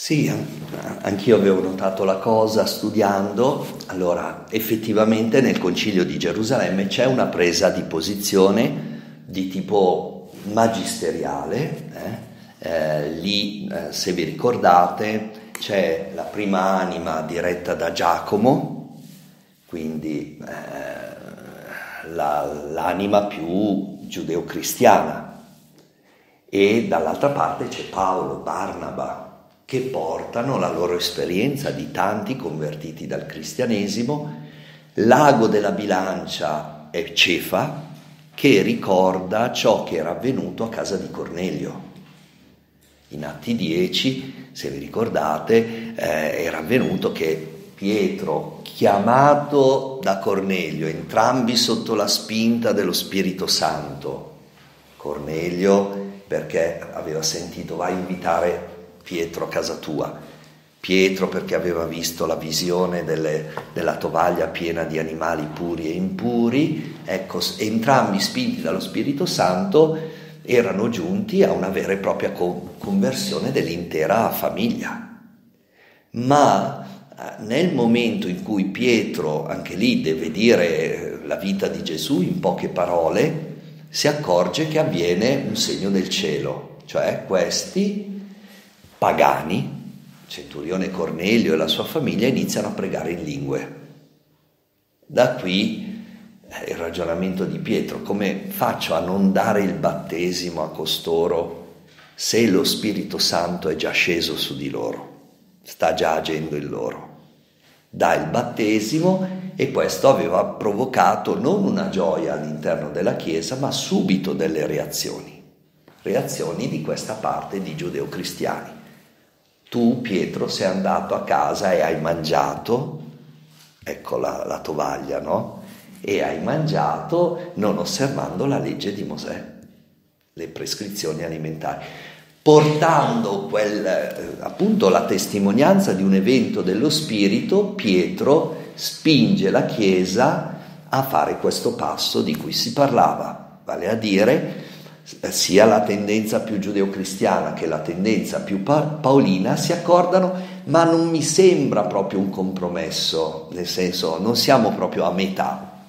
Sì, anch'io avevo notato la cosa studiando. Allora, effettivamente nel Concilio di Gerusalemme c'è una presa di posizione di tipo magisteriale. Eh? Eh, lì, eh, se vi ricordate, c'è la prima anima diretta da Giacomo, quindi eh, la, l'anima più giudeo-cristiana, e dall'altra parte c'è Paolo, Barnaba, che portano la loro esperienza di tanti convertiti dal cristianesimo. L'ago della bilancia è Cefa, che ricorda ciò che era avvenuto a casa di Cornelio. In Atti 10, se vi ricordate, eh, era avvenuto che Pietro, chiamato da Cornelio, entrambi sotto la spinta dello Spirito Santo, Cornelio perché aveva sentito va a invitare Pietro a casa tua. Pietro perché aveva visto la visione delle, della tovaglia piena di animali puri e impuri, ecco, entrambi spinti dallo Spirito Santo erano giunti a una vera e propria conversione dell'intera famiglia. Ma eh, nel momento in cui Pietro, anche lì, deve dire la vita di Gesù in poche parole, si accorge che avviene un segno del cielo, cioè questi pagani, Centurione Cornelio e la sua famiglia iniziano a pregare in lingue. Da qui eh, il ragionamento di Pietro, come faccio a non dare il battesimo a costoro se lo Spirito Santo è già sceso su di loro, sta già agendo in loro? Dà il battesimo e questo aveva provocato non una gioia all'interno della Chiesa, ma subito delle reazioni, reazioni di questa parte di giudeo-cristiani. Tu, Pietro, sei andato a casa e hai mangiato, ecco la, la tovaglia, no? E hai mangiato non osservando la legge di Mosè, le prescrizioni alimentari portando quel, eh, appunto la testimonianza di un evento dello Spirito, Pietro spinge la Chiesa a fare questo passo di cui si parlava, vale a dire sia la tendenza più giudeo-cristiana che la tendenza più pa- paolina si accordano, ma non mi sembra proprio un compromesso, nel senso non siamo proprio a metà.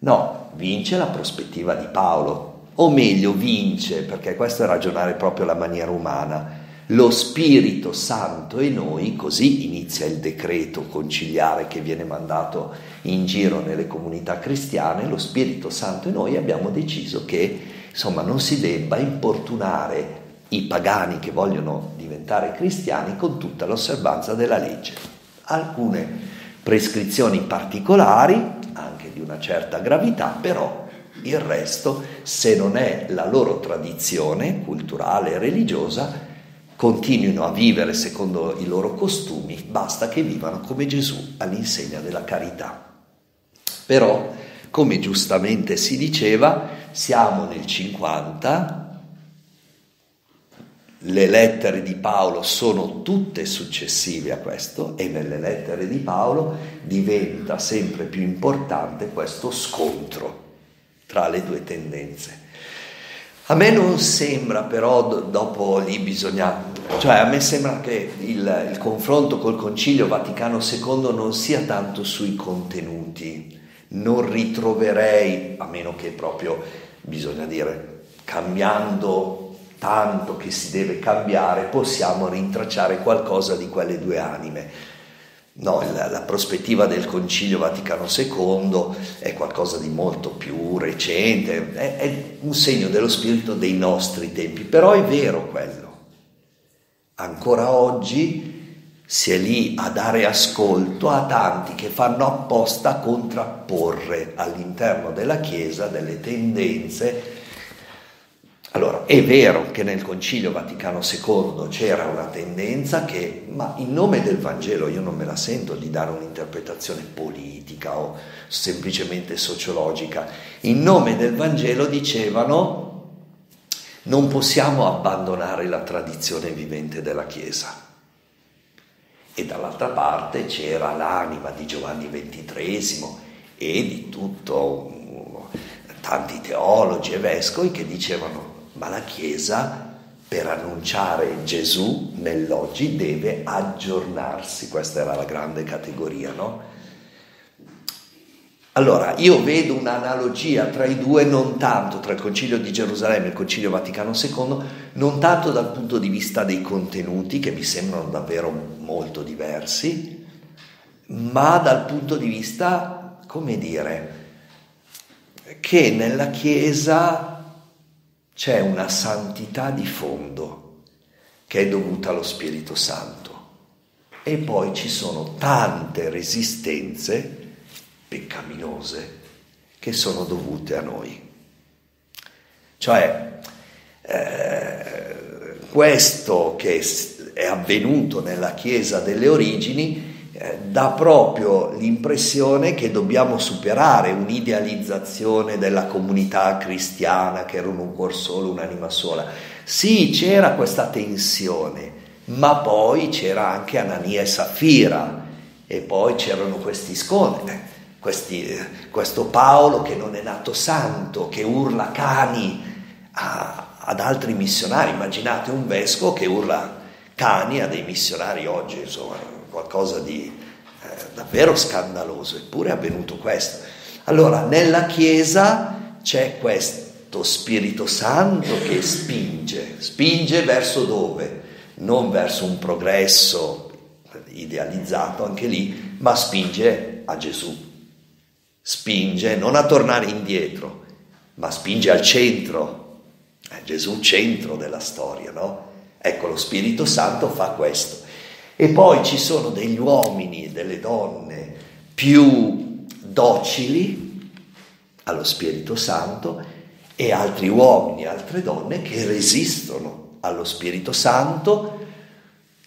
No, vince la prospettiva di Paolo, o meglio vince, perché questo è ragionare proprio alla maniera umana. Lo Spirito Santo e noi, così inizia il decreto conciliare che viene mandato in giro nelle comunità cristiane, lo Spirito Santo e noi abbiamo deciso che Insomma, non si debba importunare i pagani che vogliono diventare cristiani con tutta l'osservanza della legge. Alcune prescrizioni particolari, anche di una certa gravità, però il resto, se non è la loro tradizione culturale e religiosa, continuino a vivere secondo i loro costumi, basta che vivano come Gesù all'insegna della carità. Però, come giustamente si diceva, siamo nel 50, le lettere di Paolo sono tutte successive a questo e nelle lettere di Paolo diventa sempre più importante questo scontro tra le due tendenze. A me non sembra però, dopo lì bisogna, cioè a me sembra che il, il confronto col Concilio Vaticano II non sia tanto sui contenuti, non ritroverei, a meno che proprio bisogna dire, cambiando tanto che si deve cambiare, possiamo rintracciare qualcosa di quelle due anime. No, la, la, prospettiva del Concilio Vaticano II è qualcosa di molto più recente, è, è un segno dello spirito dei nostri tempi, però è vero quello. Ancora oggi si è lì a dare ascolto a tanti che fanno apposta contrapporre all'interno della Chiesa delle tendenze. Allora, è vero che nel Concilio Vaticano II c'era una tendenza che, ma in nome del Vangelo io non me la sento di dare un'interpretazione politica o semplicemente sociologica, in nome del Vangelo dicevano non possiamo abbandonare la tradizione vivente della Chiesa e dall'altra parte c'era l'anima di Giovanni XXIII e di tutto tanti teologi e vescovi che dicevano ma la Chiesa per annunciare Gesù nell'oggi deve aggiornarsi, questa era la grande categoria, no? Allora, io vedo un'analogia tra i due, non tanto tra il Concilio di Gerusalemme e il Concilio Vaticano II, non tanto dal punto di vista dei contenuti, che mi sembrano davvero molto diversi, ma dal punto di vista, come dire, che nella Chiesa c'è una santità di fondo che è dovuta allo Spirito Santo. E poi ci sono tante resistenze peccaminose che sono dovute a noi. Cioè, eh, questo che è avvenuto nella Chiesa delle origini eh, dà proprio l'impressione che dobbiamo superare un'idealizzazione della comunità cristiana che era un cuor solo, un'anima sola. Sì, c'era questa tensione, ma poi c'era anche Anania e Safira e poi c'erano questi scontri. Questi, questo Paolo che non è nato santo, che urla cani a, ad altri missionari. Immaginate un vescovo che urla cani a dei missionari oggi, insomma, qualcosa di eh, davvero scandaloso, eppure è avvenuto questo. Allora, nella Chiesa c'è questo Spirito Santo che spinge, spinge verso dove? Non verso un progresso idealizzato anche lì, ma spinge a Gesù. Spinge non a tornare indietro, ma spinge al centro. È Gesù centro della storia, no? Ecco, lo Spirito Santo fa questo. E poi ci sono degli uomini e delle donne più docili allo Spirito Santo e altri uomini e altre donne che resistono allo Spirito Santo,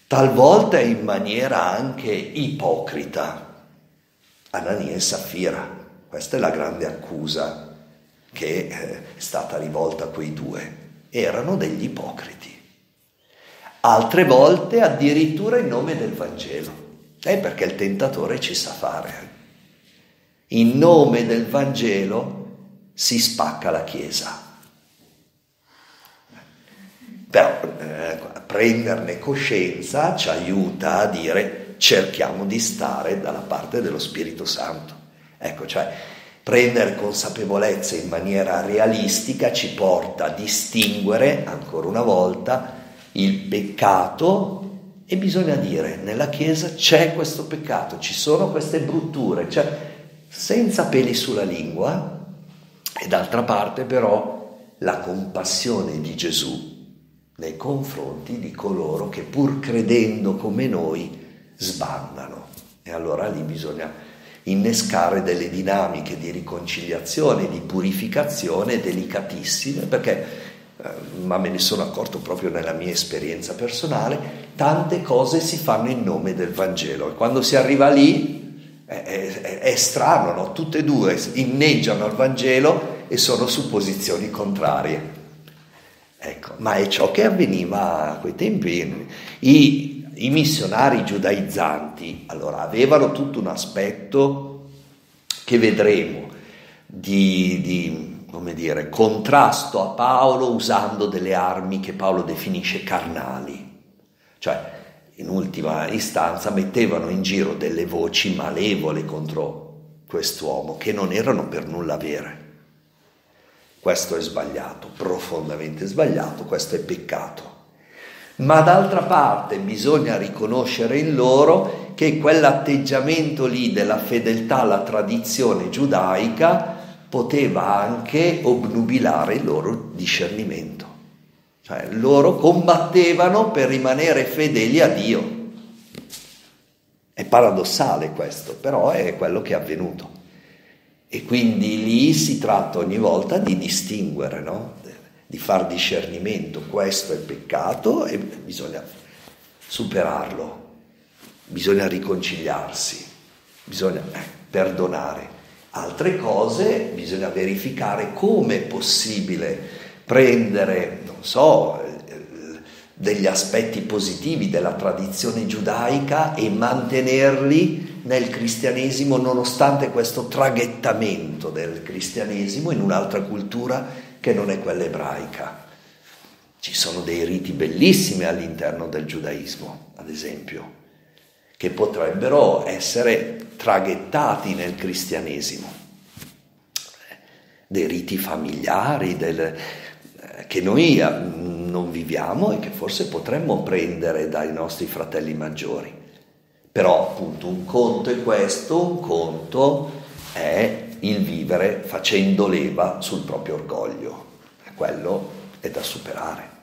talvolta in maniera anche ipocrita. Anania e Saffira, questa è la grande accusa che è stata rivolta a quei due. Erano degli ipocriti altre volte addirittura in nome del Vangelo. È perché il tentatore ci sa fare. In nome del Vangelo si spacca la Chiesa. Però eh, prenderne coscienza ci aiuta a dire cerchiamo di stare dalla parte dello Spirito Santo. Ecco, cioè prendere consapevolezza in maniera realistica ci porta a distinguere, ancora una volta, il peccato e bisogna dire nella Chiesa c'è questo peccato, ci sono queste brutture, cioè senza peli sulla lingua e d'altra parte però la compassione di Gesù nei confronti di coloro che pur credendo come noi sbandano. E allora lì bisogna innescare delle dinamiche di riconciliazione, di purificazione delicatissime, perché eh, ma me ne sono accorto proprio nella mia esperienza personale, tante cose si fanno in nome del Vangelo e quando si arriva lì è, è, è strano, no? tutte e due inneggiano al Vangelo e sono su posizioni contrarie. Ecco, ma è ciò che avveniva a quei tempi. I, i missionari giudaizzanti allora avevano tutto un aspetto che vedremo di, di dire, contrasto a Paolo usando delle armi che Paolo definisce carnali. Cioè, in ultima istanza, mettevano in giro delle voci malevole contro quest'uomo che non erano per nulla vere. Questo è sbagliato, profondamente sbagliato, questo è peccato. Ma d'altra parte bisogna riconoscere in loro che quell'atteggiamento lì della fedeltà alla tradizione giudaica poteva anche obnubilare il loro discernimento. Cioè loro combattevano per rimanere fedeli a Dio. È paradossale questo, però è quello che è avvenuto. E quindi lì si tratta ogni volta di distinguere, no? Di far discernimento. Questo è peccato e bisogna superarlo, bisogna riconciliarsi, bisogna eh, perdonare. Altre cose bisogna verificare come è possibile prendere, non so, degli aspetti positivi della tradizione giudaica e mantenerli nel cristianesimo nonostante questo traghettamento del cristianesimo in un'altra cultura che non è quella ebraica. Ci sono dei riti bellissimi all'interno del giudaismo, ad esempio, che potrebbero essere traghettati nel cristianesimo. Dei riti familiari del, eh, che noi eh, non viviamo e che forse potremmo prendere dai nostri fratelli maggiori. Però appunto un conto è questo, un conto è il vivere facendo leva sul proprio orgoglio. Quello è da superare.